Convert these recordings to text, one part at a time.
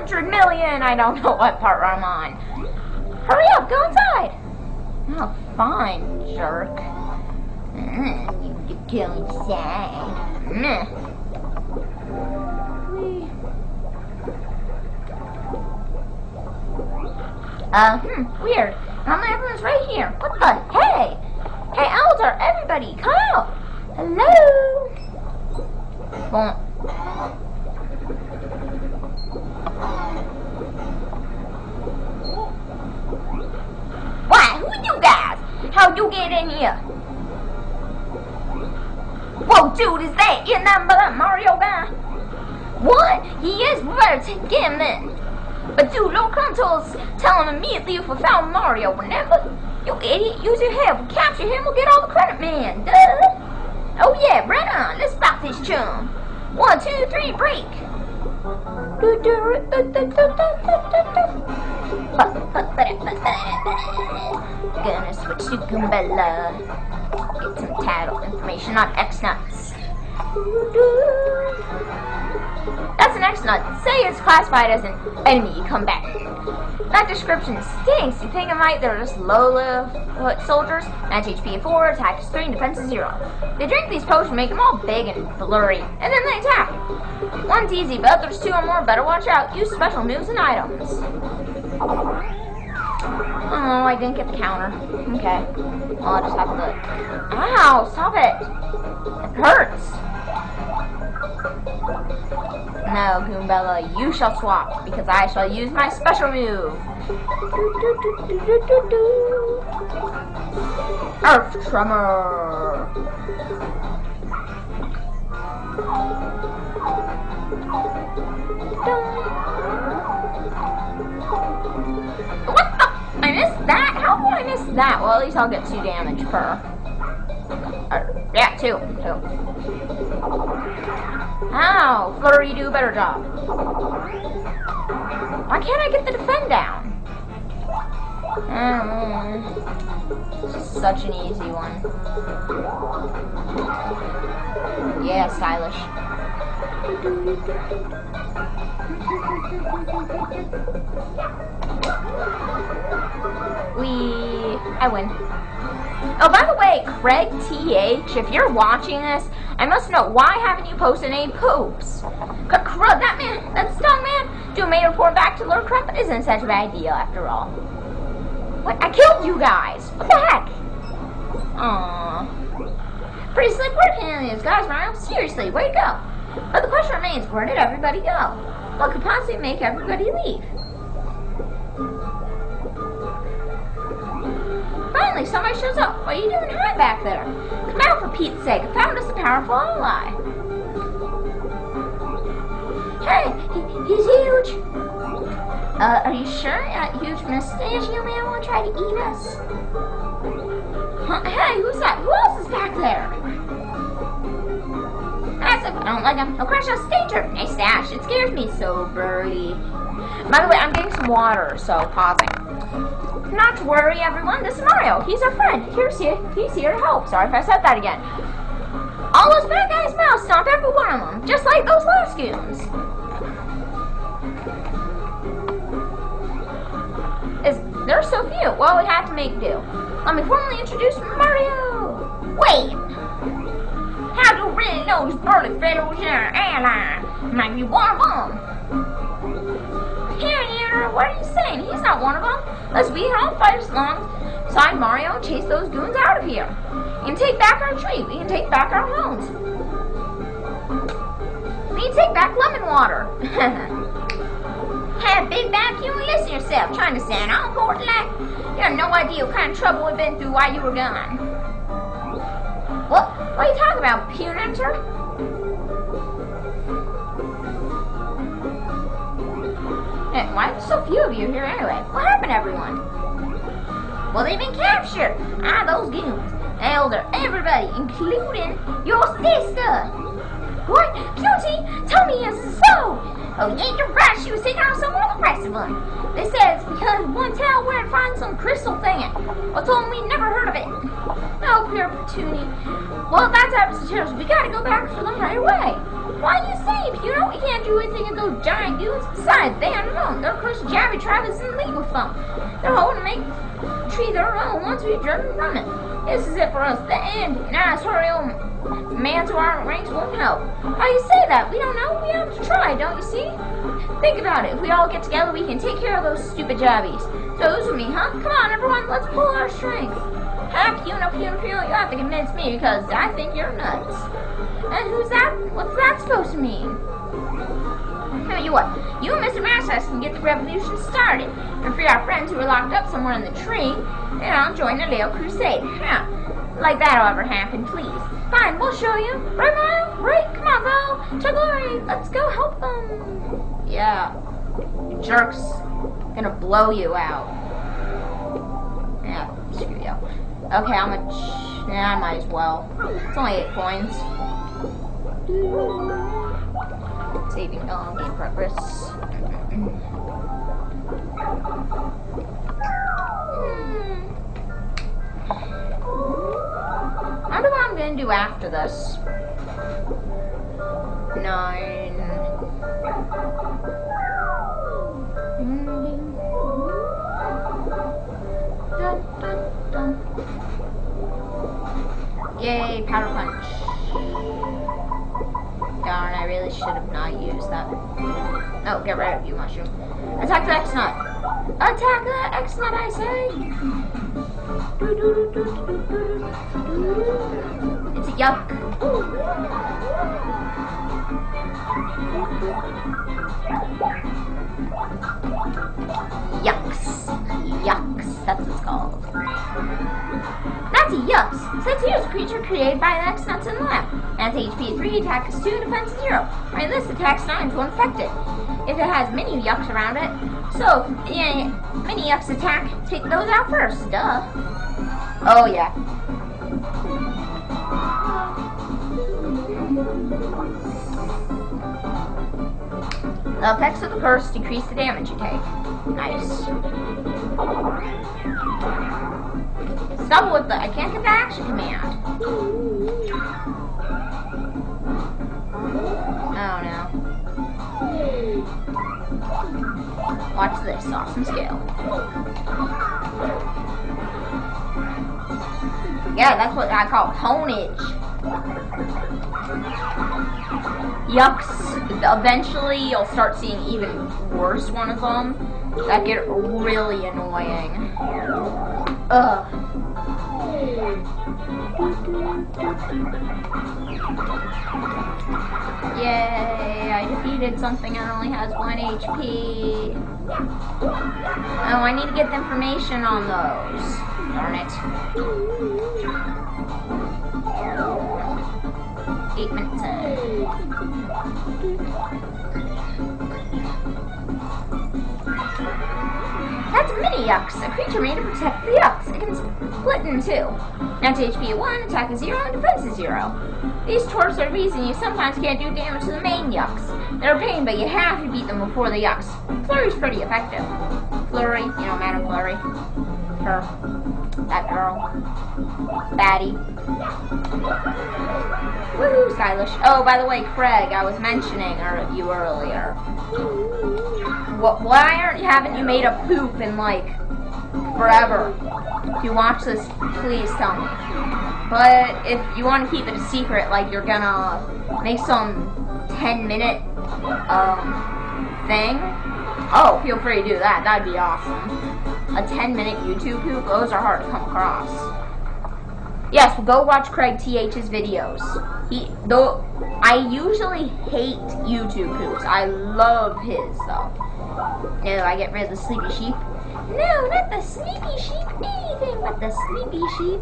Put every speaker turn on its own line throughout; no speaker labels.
hundred million. I don't know what part I'm on. Hurry up, go inside. Oh, fine, jerk. Mm, you go inside. Mm. Uh, hmm, weird. Um, everyone's right here. What the? Hey! Hey, Elder, everybody, come out! Hello? Well, Why, who you guys? How'd you get in here? Whoa, dude, is that in that Mario guy? What? He is worth getting But dude, no controls tell him immediately if we found Mario. Remember? You idiot, use your head. We capture him, we'll get all the credit, man. Duh. Oh yeah, right on. Let's spot this chum. One, two, three, break. Gonna switch to Goombella. Get some title information on X-Nauts. That's an X-Naut. Say it's classified as an enemy, come back. That description stinks. You think it might? They're just low-level foot soldiers. Match HP 4, attack is 3, and defense is 0. They drink these potions, make them all big and blurry, and then they attack. One's easy, but there's two or more. Better watch out. Use special moves and items. Oh, I didn't get the counter. Okay. Well, I'll just have to. Ow, stop it. It hurts. No, Goombella, you shall swap, because I shall use my special move. Earth Tremor. What that? Well, at least I'll get two damage per. Uh, yeah, two. Two. Flurrie, do a better job. Why can't I get the defend down? Mm, such an easy one. Yeah, stylish. We, I win. Oh, by the way, Craig TH, if you're watching this, I must know why haven't you posted any poops? That man, that strong man, do a mail report back to Lord Crump isn't such a bad deal after all. What? I killed you guys. What the heck? Aww. Pretty slick work handling these guys, Ryan. Seriously, way to go. But the question remains, where did everybody go? What could possibly make everybody leave? Somebody shows up. What are you doing hiding back there? Come out for Pete's sake. I found us a powerful ally. Hey, he's huge. Uh, are you sure that huge mustachio man won't try to eat us? Huh? Hey, who's that? Who else is back there? If I don't like him. He'll crash out danger. Nice stash. It scares me so, birdie. By the way, I'm getting some water, so pausing. Not to worry, everyone. This is Mario. He's our friend. Here's here. He's here to help. Sorry if I said that again. All those bad guys now stomp every one of them, just like those last goons. Is there's so few. Well, we have to make do. Let me formally introduce Mario. Wait. How do you really those burly fellows are ally? Might be one of them. Here, what are you saying? He's not one of them. Let's beat all fighters alongside Mario and chase those goons out of here. And take back our tree. We can take back our homes. We can take back lemon water. Have big back, you listen yourself, trying to stand on court like you have no idea what kind of trouble we've been through while you were gone. What? What are you talking about, Punenter? Hey, why are so few of you here anyway? What happened, everyone? Well, they've been captured. Ah, those goons. Elder, everybody, including your sister. What? Cutie, tell me it's so. Oh, yeah, you're right. She was taking out some of the rest of them. They said it's because one town where to find some crystal thing. I told them we never heard of it. Oh, poor Petunia. Well, if that's our we gotta go back for them right away. Why are you saying? You know we can't do anything to those giant dudes. Besides, they aren't alone. They're cursed Jabbi tribe is in league with them. They're holding make tree their own once we've driven from it. This is it for us. The end. And us hurry home. Man to our ranks won't help. How you say that? We don't know. We have to try, don't you see? Think about it. If we all get together, we can take care of those stupid Jabbies. So who's with me, huh? Come on, everyone. Let's pull our strength. Heck, you know, Pew Pew, you have to convince me because I think you're nuts. And who's that? What's that supposed to mean? Tell you what, you and Mr. Massass can get the revolution started and free our friends who are locked up somewhere in the tree, and I'll join the Leo Crusade. Huh. Like that'll ever happen, please. Fine, we'll show you. Right, Mario? Right? Come on, Val. To glory. Let's go help them. Yeah. You jerks. Gonna blow you out. Okay, how much? Yeah, I might as well. It's only eight coins. Saving on game progress. Hmm. I wonder what I'm gonna do after this. Nine. Powder punch. Darn, I really should have not used that. No, get rid of you, mushroom. Attack the X-Naut. Attack the X-Naut, I say. It's a yuck. Yux. Yux. That's what it's called. Creature created by an X-Nauts and Lab. That's HP 3, attack is 2, defense 0. Right, this attacks 9 to infect it. If it has many Yux around it. So, yeah, many Yux attack, take those out first. Duh. Oh, yeah. Uh, the effects of the curse decrease the damage you take. Nice. Stop with the. I can't get the action command. Oh no. Watch this awesome scale. Yeah, that's what I call honage. Yux. Eventually, you'll start seeing even worse one of them that get really annoying. Ugh. Yay, I defeated something that only has one HP. Oh, I need to get the information on those. Darn it. Minutes. That's mini Yux, a creature made to protect the Yux. It can split in two. Now to HP 1, attack is 0, and defense is 0. These torps are the reason you sometimes can't do damage to the main Yux. They're a pain, but you have to beat them before the Yux. Flurrie's pretty effective. Flurrie, you know, Madam Flurrie. Her. That girl. Batty. Woohoo, stylish. Oh, by the way, Craig, I was mentioning er- you earlier. What, why aren't you, haven't you made a poop in like forever? If you watch this, please tell me. But if you want to keep it a secret, like you're gonna make some 10 minute um thing, oh, feel free to do that. That'd be awesome. A 10 minute YouTube poop, those are hard to come across. Yes, go watch Craig TH's videos. He though I usually hate YouTube poops. I love his though. No, I get rid of the sleepy sheep. No, not the sleepy sheep. Anything but the sleepy sheep.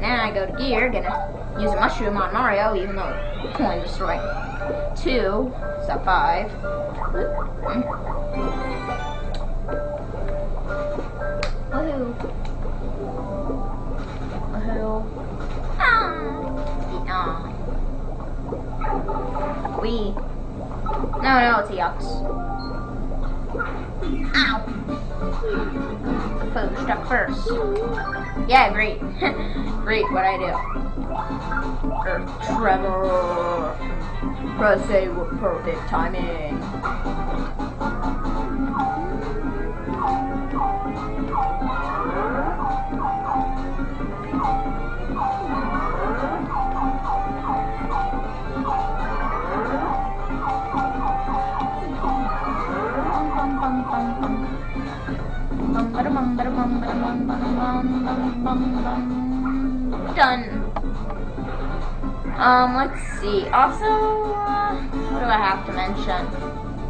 Now I go to gear, gonna use a mushroom on Mario, even though coin destroy. Two, step five. First. Yeah, great. great, what I do. Press A with perfect timing. Done. Um, let's see. Also, uh, what do I have to mention?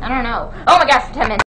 I don't know. Oh my gosh, 10 minutes.